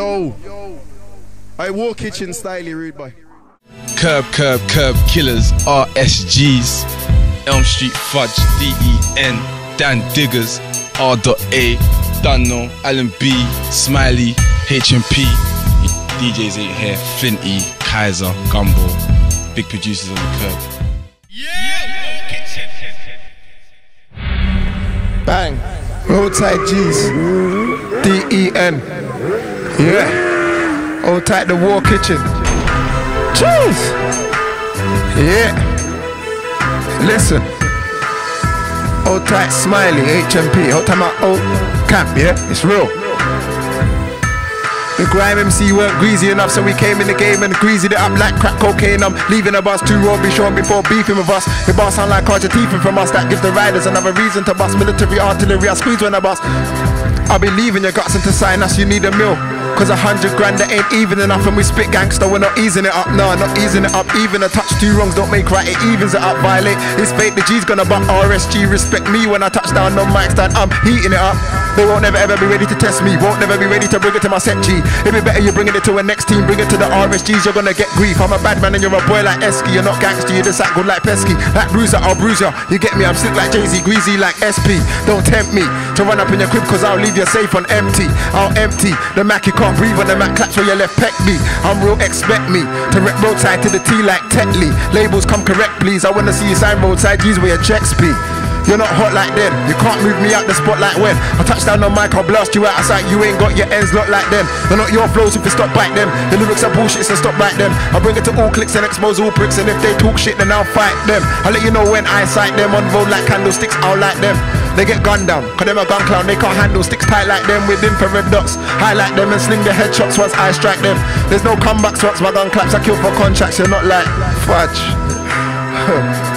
Yo. I war kitchen style, rude boy. Curb, curb, curb killers, RSGs, Elm Street Fudge, DEN, Dan Diggers, R.A, Dunno, Alan B, Smiley, HMP, DJs ain't here, Flinty, Kaiser, Gumbo, big producers on the curb. Yeah. Bang. Roadside G's. D-E-N. Yeah. Old tight the war kitchen. Jeez. Yeah. Listen. Old tight smiley, HMP. Old time out old camp, yeah? It's real. The grime MC weren't greasy enough, so we came in the game and greasied it up like crack cocaine. I'm leaving the bus, two road be shown before beefing with us. The boss sound like teething from us, that gives the riders another reason to bust. Military artillery, I squeeze when I bust. I'll be leaving your guts into sign us, you need a mill. Cause a hundred grand that ain't even enough and we spit gangster, we're not easing it up, no, not easing it up. Even a touch two wrongs don't make right, it evens it up. Violate, it's fake, the G's gonna butt RSG. Respect me when I touch down, no mic stand, I'm heating it up. They won't never ever be ready to test me, won't never be ready to bring it to my set G. It'd be better you bringing it to a next team, bring it to the RSGs, you're gonna get grief. I'm a bad man and you're a boy like Esky, you're not gangster, you just act good like Pesky. Like Bruiser, I'll bruise ya. You get me, I'm slick like Jay-Z, greasy like SP. Don't tempt me to run up in your crib cause I'll leave you safe on empty. I'll empty the Mac, you can't breathe on the Mac claps where your left peck me. I'm real, expect me to rep roadside to the T like Tetley. Labels come correct, please. I wanna see you sign roadside G's where your checks be. You're not hot like them. You can't move me out the spot like when I touch down on mic, I'll blast you out of sight. You ain't got your ends locked like them. They're not your flows if you stop bite them. The lyrics are bullshit, so stop bite them. I bring it to all clicks and expose all pricks. And if they talk shit, then I'll fight them. I'll let you know when I sight them on road like candlesticks. I'll light them. They get gunned down, cause them a gun clown. They can't handle sticks tight like them with infrared dots. Highlight them and sling the headshots once I strike them. There's no comebacks once my gun claps. I kill for contracts. You're not like fudge.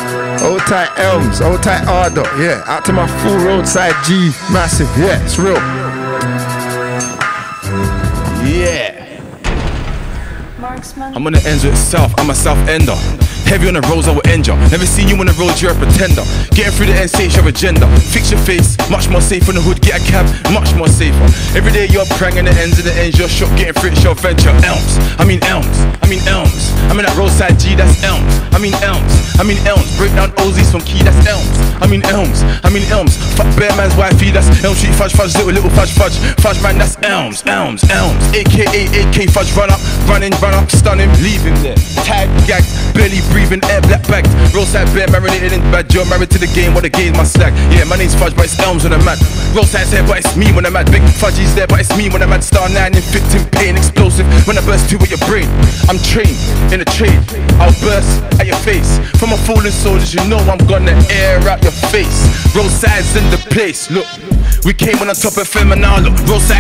Old tight Elms, old tight Ardor, yeah. Out to my full roadside G, massive, yeah, it's real. Yeah. Marksman. I'm on the ends with south, I'm a south ender. Heavy on the roads, I will end ya. Never seen you on the roads, you're a pretender. Getting through the stage, your agenda. Fix your face, much more safe in the hood, get a cab, much more safer. Every day you're pranging the ends of the ends, you're shot, getting it's your venture. Elms, I mean Elms, I mean Elms. I'm in that roadside G, that's Elms. I mean Elms, I mean Elms. Break down Ozies from Key, that's Elms. I mean Elms, I mean Elms. Fuck Bear Man's wifey, that's Elm Street Fudge, Fudge, little, little Fudge, Fudge. Fudge man, that's Elms, Elms, Elms. AKA, AK Fudge, run up, running, run up, stunning, leave him there. Tag, gagged, barely breathing, air black bagged. Roadside bear marinated in bad, you're married to the game, what the game's my slag. Yeah, my name's Fudge, but it's Elms when I'm mad. Roadside's here, but it's me when I'm mad. Big Fudgy's there, but it's me when I'm mad. Star 9, inflicting pain, explosive. When I burst two with your brain, I'm trained in a trade. I'll burst at your face. For my fallen soldiers, you know I'm gonna air out your face. Roadside's in the place, look. We came on the top of film and now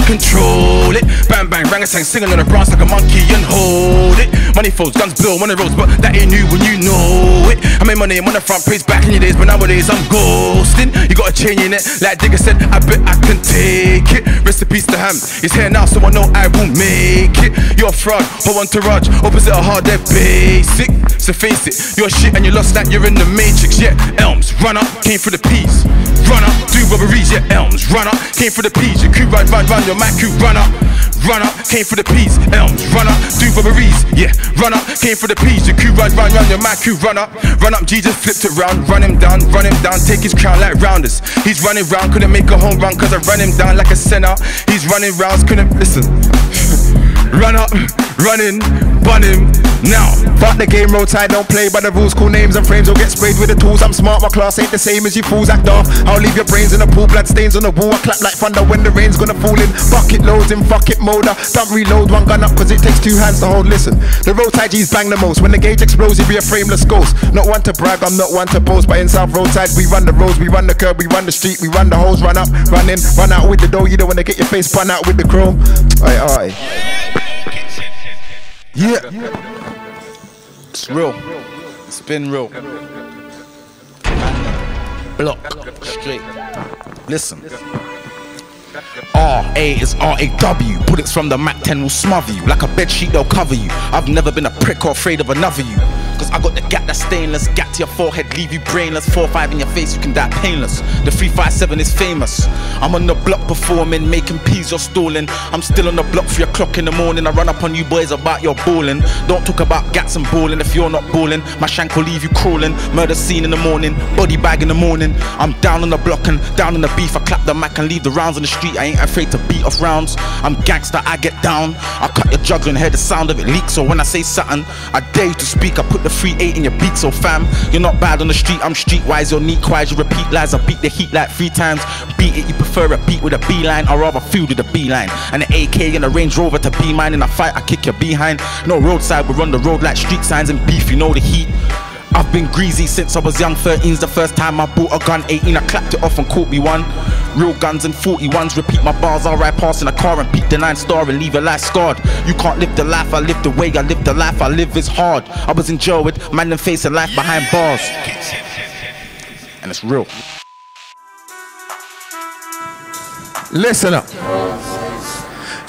control it. Bang bang, rangatang singing on the brass like a monkey and hold it. Money folds, guns blow on the roads, but that ain't new when you know it. I made my name on the front page back in your days, but nowadays I'm ghosting. You got a chain in it, like Digger said, I bet I can take it. Rest in peace to Ham, he's here now, so I know I will make it. You're a fraud, whole entourage, opposite of hard, they're basic. So face it, you're shit and you lost that, you're in the matrix. Yeah, Elms, run up, came for the peace. Run up, do robberies, yeah, Elms, run up, came for the peas. Your crew run, run, run, your Mac crew run up. Run up, came for the peas, Elms, run up, do robberies, yeah, run up, came for the peas. Your crew run, run, run, your Mac crew run up. Run up, Jesus flipped it round, run him down, run him down, take his crown like rounders. He's running round, couldn't make a home run, cause I run him down like a center. He's running rounds, couldn't listen. Run up, running, bun him now. Fuck the game, roadside, don't play by the rules. Cool names and frames will get sprayed with the tools. I'm smart, my class ain't the same as you fools act off. I'll leave your brains in the pool, blood stains on the wall. I clap like thunder when the rain's gonna fall in. Bucket loads in, fuck it, motor. Don't reload one gun up, cause it takes two hands to hold. Listen, the roadside G's bang the most. When the gauge explodes, you be a frameless ghost. Not one to brag, I'm not one to boast. But in South Roadside, we run the roads, we run the curb, we run the street, we run the holes, run up, run in, run out with the dough. You don't wanna get your face spun out with the chrome. Aye, aye. Yeah. It's real. It's been real. Block. Straight. Listen. R A is R A W. Bullets from the Mac 10 will smother you. Like a bed sheet, they'll cover you. I've never been a prick or afraid of another you. I got the gap that's stainless. Gap to your forehead, leave you brainless. 4-5 in your face, you can die painless. The 357 is famous. I'm on the block performing, making peas, you're stalling. I'm still on the block 3 o'clock in the morning. I run up on you boys about your balling. Don't talk about gats and balling if you're not balling. My shank will leave you crawling. Murder scene in the morning, body bag in the morning. I'm down on the block and down on the beef. I clap the mic and leave the rounds on the street. I ain't afraid to beat off rounds. I'm gangster, I get down. I cut your jugs and hear the sound of it leak. So when I say something, I dare you to speak. I put the 3-8 in your beat. So fam, you're not bad on the street. I'm streetwise, you're neat wise. You repeat lies. I beat the heat like three times. Beat it, you prefer a beat with a B line. I rather feel with a B line. And an AK and a Range Rover to be mine. In a fight, I kick your behind. No roadside, we run the road like street signs and beef. You know the heat. I've been greasy since I was young. 13's the first time I bought a gun. 18, I clapped it off and caught me one. Real guns and 41s. Repeat my bars. I ride past in a car and beat the nine star and leave a life scarred. You can't live the life I live the way I live the life I live is hard. I was in jail with man and facing life behind bars. And it's real. Listen up.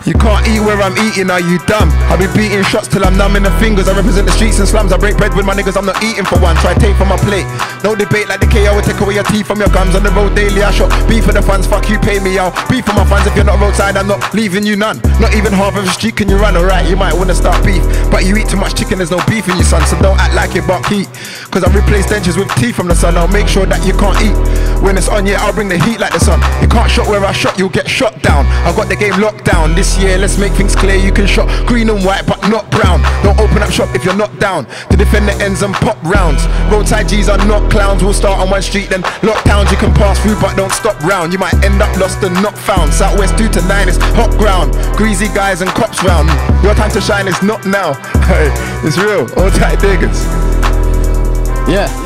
You can't eat where I'm eating, are you dumb? I'll be beating shots till I'm numb in the fingers. I represent the streets and slums. I break bread with my niggas, I'm not eating for one. Try take from my plate. No debate like the KO will take away your teeth from your gums. On the road daily, I shot beef for the fans. Fuck you, pay me out. Beef for my fans. If you're not roadside, I'm not leaving you none. Not even half of a street can you run, alright? You might wanna start beef. But you eat too much chicken, there's no beef in you, son. So don't act like you buck heat. Cause I replace dentures with teeth from the sun. I'll make sure that you can't eat. When it's on, yeah, I'll bring the heat like the sun. You can't shot where I shot, you'll get shot down. I got the game locked down this year. Let's make things clear. You can shot green and white, but not brown. Don't open up shop if you're not down to defend the ends and pop rounds. Roadside G's are not clowns. We'll start on one street, then lockdowns you can pass through, but don't stop round. You might end up lost and not found. Southwest two to nine is hot ground. Greasy guys and cops round. Your time to shine is not now. Hey, it's real. All tight diggers. Yeah.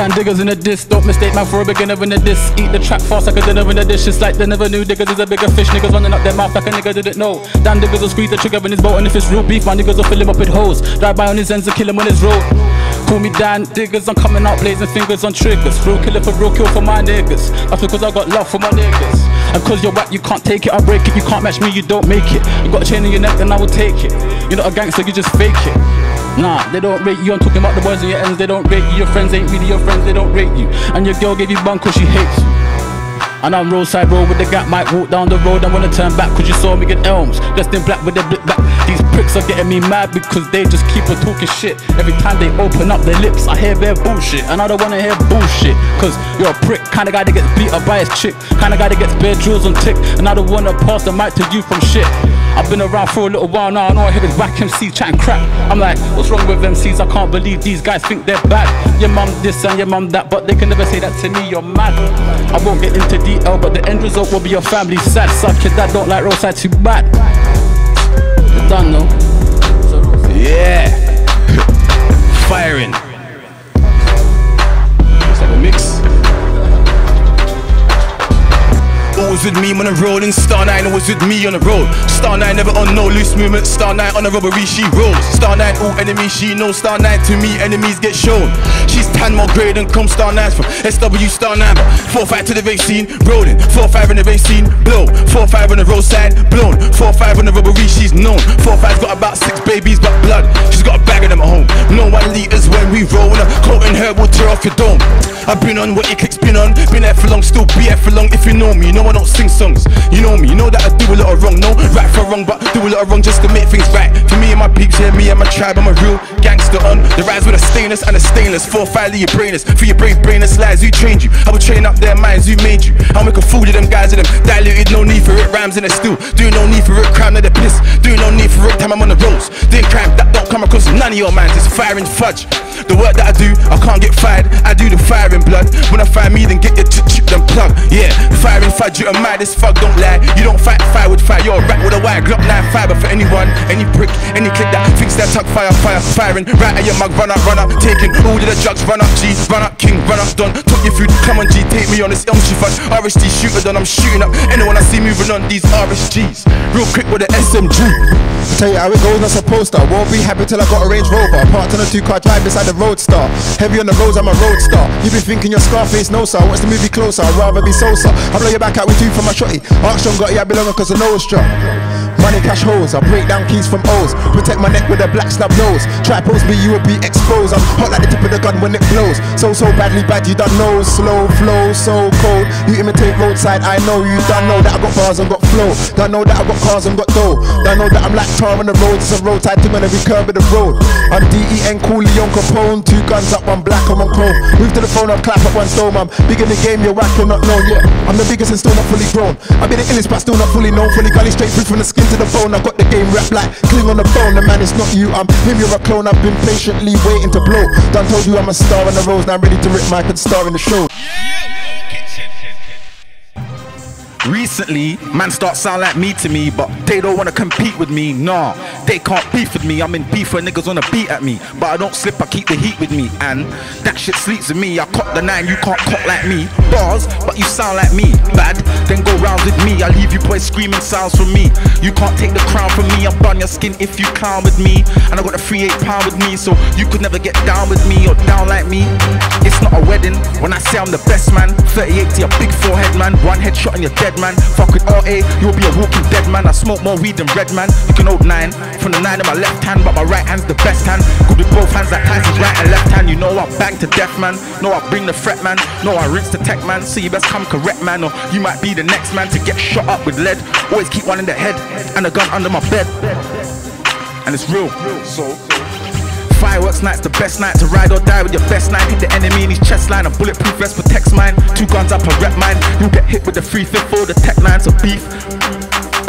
Stand diggers in a diss, don't mistake man for a beginner in a diss. Eat the track fast like a dinner in a dish. It's like they never knew diggers is a bigger fish. Niggas running up their mouth like a nigga didn't know. Dan diggers will squeeze the trigger in his boat, and if it's real beef, my niggas will fill him up with hoes. Drive by on his ends and kill him on his road. Call me Dan Diggers, I'm coming out blazing fingers on triggers. Real killer for real kill for my niggas. That's because I got love for my niggas. And cause you're whack, you can't take it, I break it. You can't match me, you don't make it. You got a chain in your neck, then I will take it. You're not a gangster, you just fake it. Nah, they don't rate you. I'm talking about the boys in your ends, they don't rate you. Your friends ain't really your friends, they don't rate you. And your girl gave you bun cause she hates you. And I'm roadside road with the gap, might walk down the road. I wanna turn back cause you saw me get elms. Dressed in black with the blip back. Pricks are getting me mad because they just keep on talking shit. Every time they open up their lips, I hear their bullshit. And I don't wanna hear bullshit. Cause you're a prick, kinda guy that gets beat up by his chick. Kinda guy that gets bare drills on tick. And I don't wanna pass the mic to you from shit. I've been around for a little while now, I know I hear this whack MC chatting crap. I'm like, what's wrong with MCs? I can't believe these guys think they're bad. Your mum this and your mum that, but they can never say that to me, you're mad. I won't get into detail, but the end result will be your family sad. Suck your dad don't like roadside too bad. Done though. Yeah. Firing. Always with me on the road and Star 9 always with me on the road? Star 9 never on no loose movement. Star 9 on a robbery she rolls. Star 9 all enemies she knows. Star 9 to me enemies get shown. She's 10 more grade than come Star 9's from SW Star 9 4-5 to the race scene rolling. 4-5 in the race scene blow 4-5 on the roadside blown. 4-5 on the robbery she's known. 4-5's got about 6 babies but blood She's got a bag of them at home. No one liters when we roll and a coat in her will tear off your dome. I've been on what your click's been on. Been there for long still be here for long if you know me. You know I don't sing songs. You know me you know that I do a lot of wrong. No right for wrong but do a lot of wrong just to make things right. For me and my peeps yeah me and my tribe I'm a real gangster on The rise with a stainless and a stainless. 4-5 your brainless. For your brave brainless lies who trained you? I will train up their minds who made you? I'll make a fool of them guys and them diluted. No need for it rhymes in a still. Do no need for it crime of the piss. Do no need for it time I'm on the roads Doing crime that don't come across none of your minds It's firing fudge. The work that I do I can't get fired. I do the firing blood. When I fire me then get your chip chip then plug. Yeah firing fudge you're a mad as fuck don't lie. You don't fight fire with fire. You're a rat with a wire Glock 9 fiber for anyone. Any prick any click that thinks that tuck fire fire Firing. Right at your mug run up run up. Taking all of the drugs run up G run up king run up done Took your food come on G take me on this LG fun RSG shooter done I'm shooting up. Anyone I see moving on these RSGs Real quick with the SMG I Tell you how it goes, not supposed to. Won't be happy till I got a Range Rover. Parked on a two car drive beside the Roadstar. Heavy on the roads, I'm a roadstar. You been thinking you're Scarface, no sir. What's the movie closer? I'd rather be Sosa. I blow your back out with two for my shotty. Armstrong got it, I belong cause know it's strong. Money cash holes, I break down keys from O's. Protect my neck with a black snub nose. Try pose me, you will be exposed. I'm hot like the tip of the gun when it blows. So, so badly bad, you don't know. Slow flow, so cold. You imitate roadside, I know you don't know that I got bars and got flow. Don't know that I got cars and got dough. Don't know that I'm like tar on the road. It's a road tied to on every curb of the road. I'm D-E-N, cool Leon Capone. Two guns up, one black and one chrome. Move to the phone, I'll clap up one stone, man. Big in the game, you're whack, you're not known. Yeah, I'm the biggest and still not fully grown. I be the illest, but still not fully known. Fully gully straight through from the skin to the bone. I got the game rap like cling on the phone. The man, it's not you, I'm him, you're a clone. I've been patiently waiting to blow. Done told you I'm a star on the rose, now I'm ready to rip mic and star in the show. Recently, man start sound like me to me, but they don't wanna compete with me. Nah, they can't beef with me. I'm in beef where niggas wanna beat at me, but I don't slip. I keep the heat with me, and that shit sleeps with me. I cop the nine, you can't cop like me. Bars, but you sound like me. Bad, then go round with me. I leave you boys screaming sounds from me. You can't take the crown from me. I burn your skin if you clown with me, and I got a free eight pound with me, so you could never get down with me or down like me. It's not a wedding when I say I'm the best man. 38 to your big forehead man, one headshot and you're dead man. Fuck with RA, you'll be a walking dead man. I smoke more weed than red man. You can hold nine from the nine in my left hand, but my right hand's the best hand. Good with both hands like Tyson's right and left hand. You know I bang to death man. Know I bring the threat man. Know I rinse the tech man. So you best come correct man, or you might be the next man to get shot up with lead. Always keep one in the head and a gun under my bed. And it's real. So. Fireworks night's the best night to ride or die with your best night. Hit the enemy in his chest line. A bulletproof vest protects mine. Two guns up, a rep mine. You get hit with the free fifth or the tech lines of beef.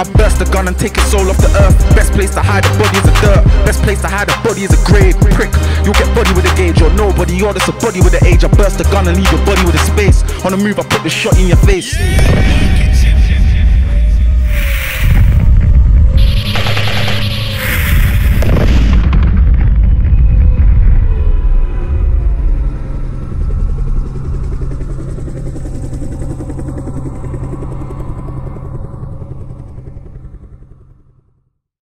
I burst the gun and take his soul off the earth. Best place to hide a body is a dirt. Best place to hide a body is a grave. Prick, you'll get body with a gauge or nobody. You're just a body with an age. I burst the gun and leave your body with a space. On the move, I put the shot in your face.